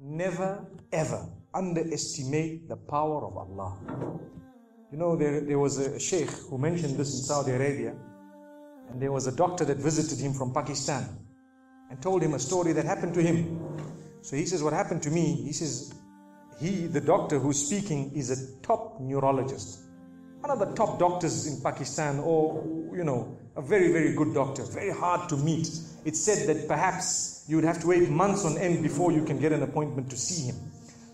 never ever underestimate the power of Allah. You know, there, there was a sheikh who mentioned this in Saudi Arabia, and there was a doctor that visited him from Pakistan and told him a story that happened to him. So he says, What happened to me? He says, He, the doctor who's speaking, is a top neurologist. One of the top doctors in Pakistan, or, you know, a very, very good doctor, very hard to meet. It's said that perhaps you would have to wait months on end before you can get an appointment to see him.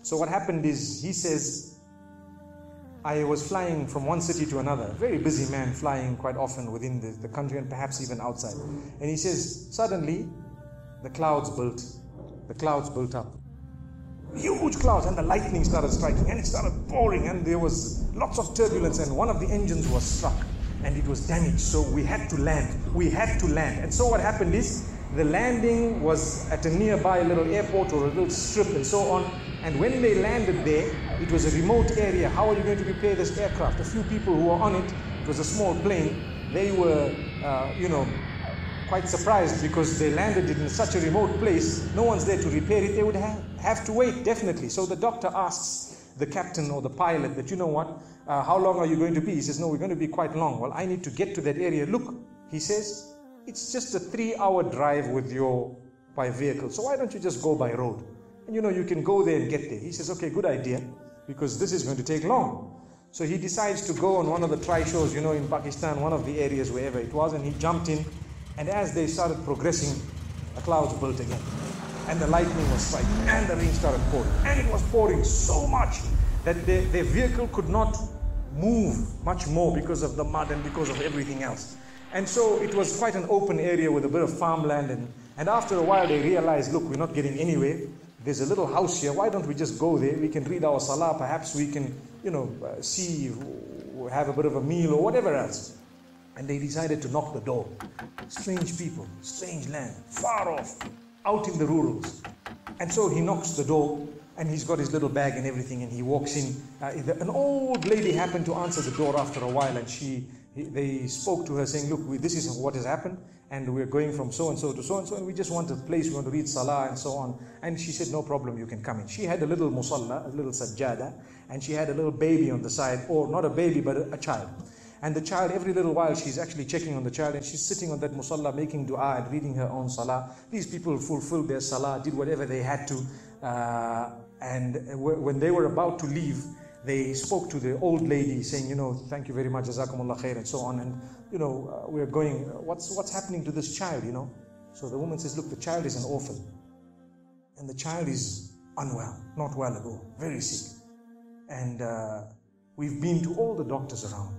So what happened is, he says, I was flying from one city to another, very busy man, flying quite often within the, the country and perhaps even outside. And he says, suddenly the clouds built, the clouds built up. Huge clouds, and the lightning started striking, and it started pouring, and there was lots of turbulence, and one of the engines was struck and it was damaged. So we had to land. We had to land. And so what happened is the landing was at a nearby little airport or a little strip and so on. And when they landed there, it was a remote area. How are you going to repair this aircraft? A few people who were on it, it was a small plane, they were, uh, you know, quite surprised because they landed it in such a remote place. No one's there to repair it. They would have, have to wait, definitely. So the doctor asks the captain or the pilot that, you know what, uh, how long are you going to be? He says, no, we're going to be quite long. Well, I need to get to that area. Look, he says, it's just a three hour drive with your by vehicle. So why don't you just go by road? And you know, you can go there and get there. He says, okay, good idea, because this is going to take long. So he decides to go on one of the trishaws, you know, in Pakistan, one of the areas, wherever it was, and he jumped in. And as they started progressing, the clouds built again. And the lightning was striking, and the rain started pouring. And it was pouring so much that their, their vehicle could not move much more because of the mud and because of everything else. And so it was quite an open area with a bit of farmland. And, and after a while, they realized look, we're not getting anywhere. There's a little house here. Why don't we just go there? We can read our salah. Perhaps we can, you know, uh, see, have a bit of a meal or whatever else. And they decided to knock the door. Strange people, strange land, far off, out in the rurals. And so he knocks the door and he's got his little bag and everything and he walks in. Uh, an old lady happened to answer the door after a while and she they spoke to her saying look we, this is what has happened and we're going from so and so to so and so and we just want a place we want to read salah and so on. And she said no problem you can come in. She had a little musalla a little sajjada and she had a little baby on the side or not a baby but a, a child and the child, every little while, she's actually checking on the child and she's sitting on that musalla making dua and reading her own salah. These people fulfilled their salah, did whatever they had to. Uh, and when they were about to leave, they spoke to the old lady saying, you know, thank you very much, jazakumullah khair, and so on. And, you know, uh, we're going, what's, what's happening to this child, you know? So the woman says, look, the child is an orphan. And the child is unwell, not well all, very sick. And uh, we've been to all the doctors around.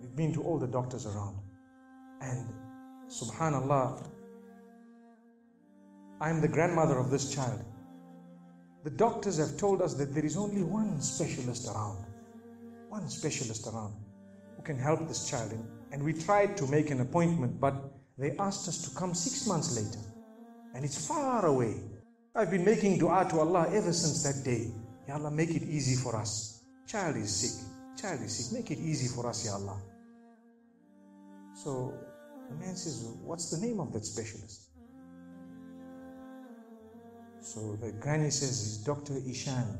We've been to all the doctors around. And subhanallah, I'm the grandmother of this child. The doctors have told us that there is only one specialist around, one specialist around who can help this child. And we tried to make an appointment, but they asked us to come six months later. And it's far away. I've been making dua to Allah ever since that day. Ya Allah, make it easy for us. Child is sick. Child is sick. Make it easy for us, Ya Allah. So the man says, What's the name of that specialist? So the granny says, It's Dr. Ishan.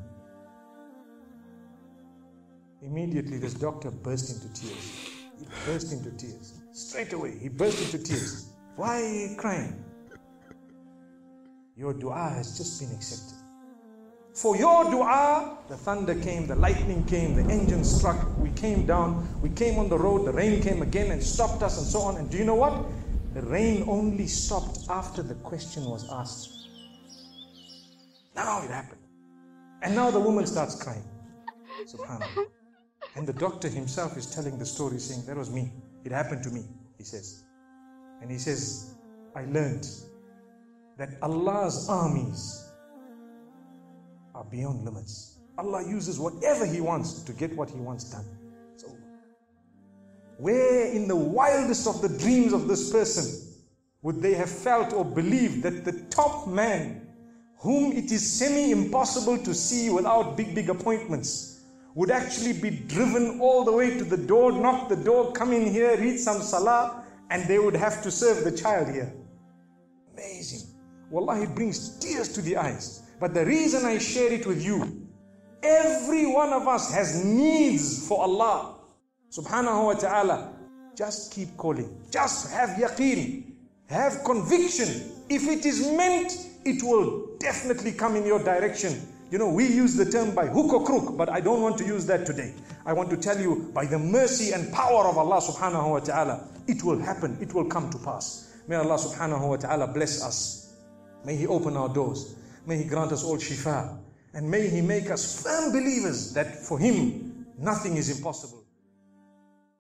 Immediately, this doctor burst into tears. He burst into tears. Straight away, he burst into tears. Why are you crying? Your dua has just been accepted. For your dua, the thunder came, the lightning came, the engine struck, we came down, we came on the road, the rain came again and stopped us, and so on. And do you know what? The rain only stopped after the question was asked. Now it happened. And now the woman starts crying. Subhanallah. And the doctor himself is telling the story, saying, That was me. It happened to me, he says. And he says, I learned that Allah's armies are beyond limits. Allah uses whatever He wants to get what He wants done. So, where in the wildest of the dreams of this person would they have felt or believed that the top man whom it is semi impossible to see without big, big appointments, would actually be driven all the way to the door, knock the door, come in here, read some salah, and they would have to serve the child here. Amazing. Wallah, it brings tears to the eyes. But the reason I share it with you, every one of us has needs for Allah subhanahu wa ta'ala. Just keep calling. Just have yaqeen. Have conviction. If it is meant, it will definitely come in your direction. You know, we use the term by hook or crook, but I don't want to use that today. I want to tell you by the mercy and power of Allah subhanahu wa ta'ala, it will happen, it will come to pass. May Allah subhanahu wa ta'ala bless us. May He open our doors. May He grant us all shifa. And may He make us firm believers that for Him nothing is impossible.